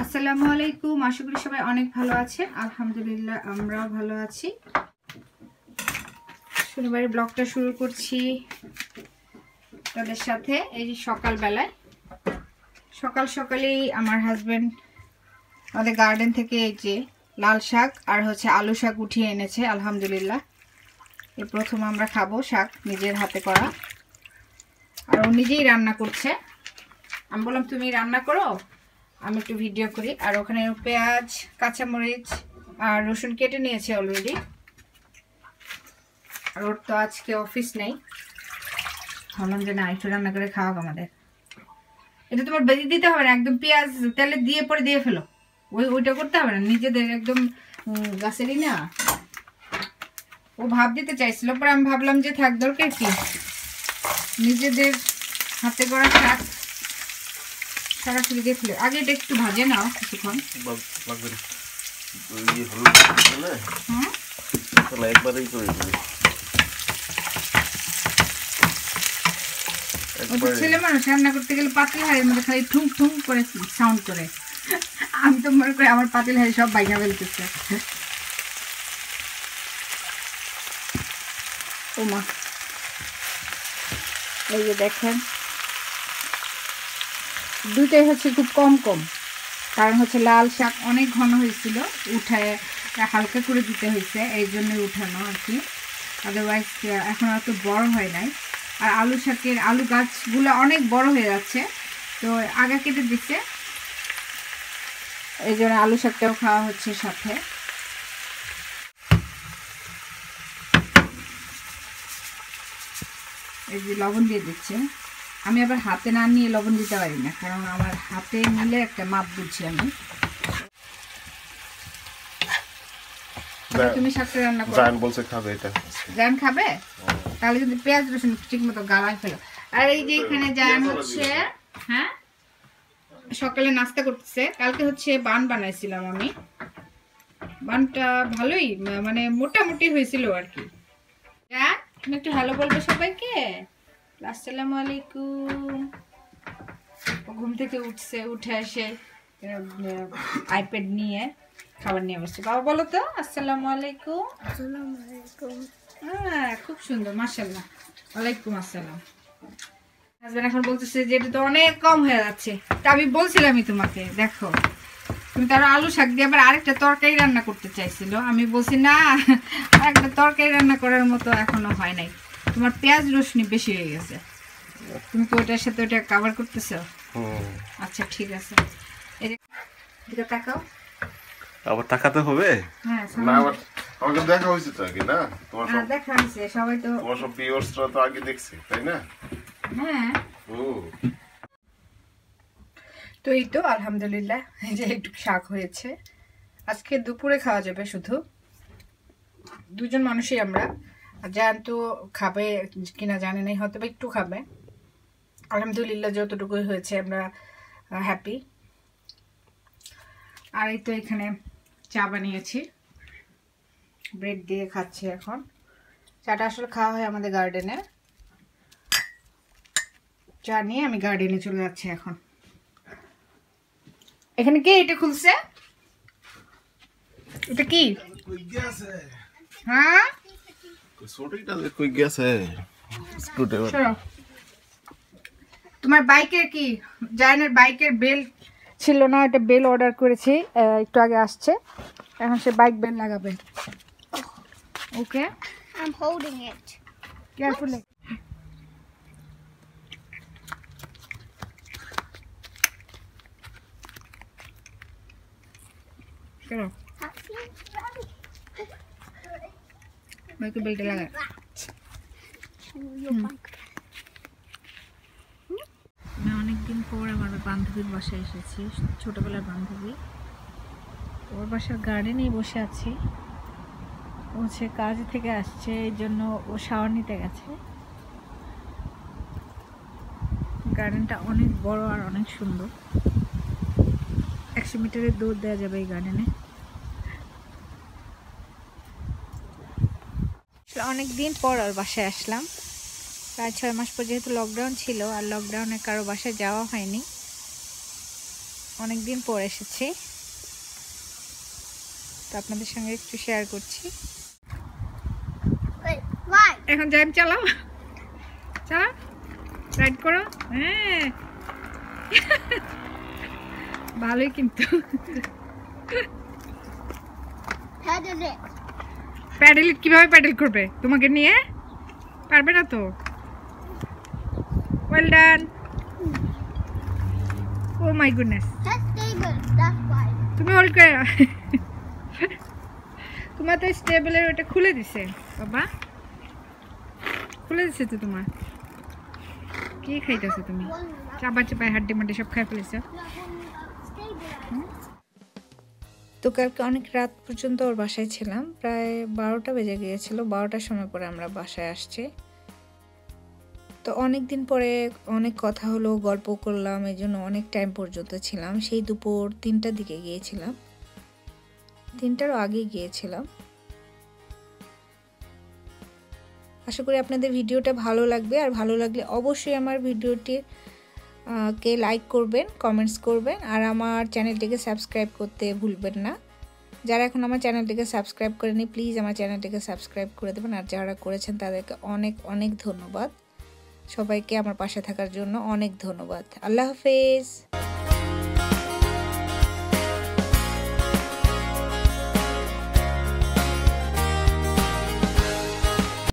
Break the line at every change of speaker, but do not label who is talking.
আসসালামু আলাইকুম, আশা করি সবাই অনেক ভালো আছেন আলহামদুলিল্লাহ, আমরাও ভালো আছি। শনিবারের ব্লগটা শুরু করছি তাদের সাথে, এই যে সকালবেলায়। সকাল সকালেই আমার হাজবেন্ড আমাদের গার্ডেন থেকে এই যে লাল শাক আর হচ্ছে আলু শাক উঠিয়ে এনেছে, আলহামদুলিল্লাহ। এই প্রথম আমরা খাব শাক নিজের হাতে করা। আর ও নিজেই রান্না করছে। আমি বললাম, তুমি রান্না করো? আমি একটু ভিডিও করি। আর ওখানে পেঁয়াজ, কাঁচামরিচ আর রসুন কেটে নিয়েছে অলরেডি আর ওর তো আজকে অফিস নেই। ভাবলাম যে না, একটু রান্না করে খাওয়াক আমাদের। এটা তোমার বেজে দিতে হবে না, একদম পেঁয়াজ তেলে দিয়ে পরে দিয়ে ফেলো। ওই, ওইটা করতে হবে না, নিজেদের একদম গাছেরই না। ও ভাব দিতে চাইছিল, পরে আমি ভাবলাম যে থাক, দরকার কি? নিজেদের হাতে করা দিয়ে আগে এটা একটু ভাজে নাও কিছুক্ষণ।
লাগবে না? একবারেই করে
ছেলে মানুষ রান্না করতে গেলে পাতিল খালি ঠুং ঠুং করে সাউন্ড করে। আমি তো মনে করি আমার পাতিল হাড়ি সব বাইকা ফেলতেছে। ও মা এই যে দেখেন দুইটাই হচ্ছে খুব কম কম। কারণ হচ্ছে লাল শাক অনেক ঘন হয়েছিল, উঠায় হালকা করে দিতে হয়েছে, এই জন্য উঠানো আর কি। আদারওয়াইজ এখন অত বড় হয় নাই। আর আলু শাকের আলু গাছগুলো অনেক বড় হয়ে যাচ্ছে। তো আগা কেটে দিচ্ছে এই জন্য আলু শাকটাও খাওয়া হচ্ছে সাথে। এই যে লবণ দিয়ে দিচ্ছে। আমি আবার হাতে না নিয়ে লবণ দিতে পারি না কারণ আমার হাতে নিলে একটা মাপ বুঝছি আমি। আচ্ছা, তুমি শাকটা রান্না করো।
জান বলছে খাবে এটা।
জান খাবে? তাহলে কিন্তু পেঁয়াজ রসুন ঠিক মতো গালায় ফেলো। আর এই যে এখানে জান হচ্ছে হ্যাঁ? সকালে নাস্তা করতেছে। কালকে হচ্ছে বান বানাইছিলাম আমি। বানটা ভালোই মানে মোটামুটি হয়েছিল আর কি। জান তুমি একটু হ্যালো বলবে সবাইকে? আসসালামু আলাইকুম। ঘুম থেকে উঠছে উঠে এসে আইপ্যাড নিয়ে খাবার নিয়ে বসছে। বাবা বলো তো আসসালামু আলাইকুম। হ্যাঁ খুব সুন্দর মাশাল্লাহ ওয়ালাইকুম আসসালাম। হাজবেন্ড এখন বলতেছে যে এটা তো অনেক কম হয়ে যাচ্ছে। তা আমি বলছিলামই তোমাকে দেখো। তুমি তার আলু শাক দিয়ে আবার আরেকটা তরকারি রান্না করতে চাইছিল। আমি বলছি না আরেকটা তরকারি রান্না করার মতো এখনও হয় নাই। তোমার পেঁয়াজ রসুনি বেশি হয়ে গেছে। তুমি কি ওটার সাথে ওটা কাভার করতেছো?
হুম।
আচ্ছা ঠিক আছে। এই যে এদিকে তাকাও।
আবার তাকাতে হবে?
হ্যাঁ
না আবার আমাকে দেখা হয়েছে তো আগে না? তোমার সব
হ্যাঁ, দেখা হয়েছে সবাই তো
তোমার সব ভিউয়ার্সরা তো আগে দেখছি তাই না?
হ্যাঁ।
ও।
তো এই তো আলহামদুলিল্লাহ এই যে একটু শাক হয়েছে। আজকে দুপুরে খাওয়া যাবে শুধু। দুজন মানুষই আমরা। আর জান তো খাবে কিনা জানে নাই হয়তো একটু খাবে। আলহামদুলিল্লাহ যতটুকুই হয়েছে আমরা হ্যাপি আর এই তো এখানে চা বানিয়েছি। ব্রেড দিয়ে খাচ্ছি এখন। চাটা আসলে খাওয়া হয় আমাদের গার্ডেনে চা নিয়ে আমি গার্ডেনে চলে যাচ্ছি এখন। এখানে কে এটা খুলছে? এটা কি? হ্যাঁ?
ছোটটা কই গেছে? স্ক্রুড্রাইভার।
তোমার বাইকের কি? জায়নের বাইকের বেল ছিল না এটা বেল অর্ডার করেছি একটু আগে আসছে। এখন সে বাইক বেল লাগাবে। ওকে?
I'm holding it.
কেয়ারফুলি কেন বাইকের বেলটা লাগায়
Your bike.
আমি অনেকদিন পর আমার বান্ধবীর বাসায় এসেছি, ছোটবেলার বান্ধবী। ওর বাসার গার্ডেনেই বসে আছি। ও হচ্ছে কাজ থেকে আসছে, এই জন্য ও শাওয়ার নিতে গেছে। গার্ডেনটা অনেক বড় আর অনেক সুন্দর। একশো মিটারের দৌড় দেওয়া যাবে এই গার্ডেনে অনেক দিন পর ওর বাসায় আসলাম। প্রায় ছয় মাস পর যেহেতু লকডাউন ছিল আর লকডাউনে কারও বাসায় যাওয়া হয়নি অনেক দিন পর এসেছি। তো আপনাদের সঙ্গে একটু শেয়ার করছি। এখন যাই চালাও। চালাও। রাইড করো। হ্যাঁ। ভালোই কিন্তু।
It.
প্যাডেল কীভাবে প্যাডেল করবে? তোমাকে নিয়ে? পারবে না তো? Well done oh my goodness. তুমি হোল্ড করে তোমার তো স্টেবলের ওটা খুলে দিছে বাবা। খুলে দিছে তো তোমার। কি খাইতেছো তুমি? চাপা চাপায় হাড্ডি মাড্ডি সব খাই ফেলেছো. তো কালকে অনেক রাত পর্যন্ত ওর বাসায় ছিলাম। প্রায় বারোটা বেজে গিয়েছিল বারোটার সময় পরে আমরা বাসায় আসছি। তো অনেক দিন পরে অনেক কথা হলো গল্প করলাম এই জন্য অনেক টাইম পর্যন্ত ছিলাম। সেই দুপুর তিনটার দিকে গিয়েছিলাম। তিনটারও আগে গিয়েছিলাম। আশা করি আপনাদের ভিডিওটা ভালো লাগবে। আর ভালো লাগলে অবশ্যই আমার ভিডিওটি আহ, কে লাইক করবেন কমেন্টস করবেন, আর আমার চ্যানেলটিকে সাবস্ক্রাইব করতে ভুলবেন না। যারা এখন আমার চ্যানেলটিকে সাবস্ক্রাইব করেনি প্লিজ আমার চ্যানেলটিকে সাবস্ক্রাইব করে দেবেন, আর যারা করেছেন তাদেরকে অনেক অনেক ধন্যবাদ। সবাইকে আমার পাশে থাকার জন্য অনেক ধন্যবাদ। আল্লাহ হাফেজ।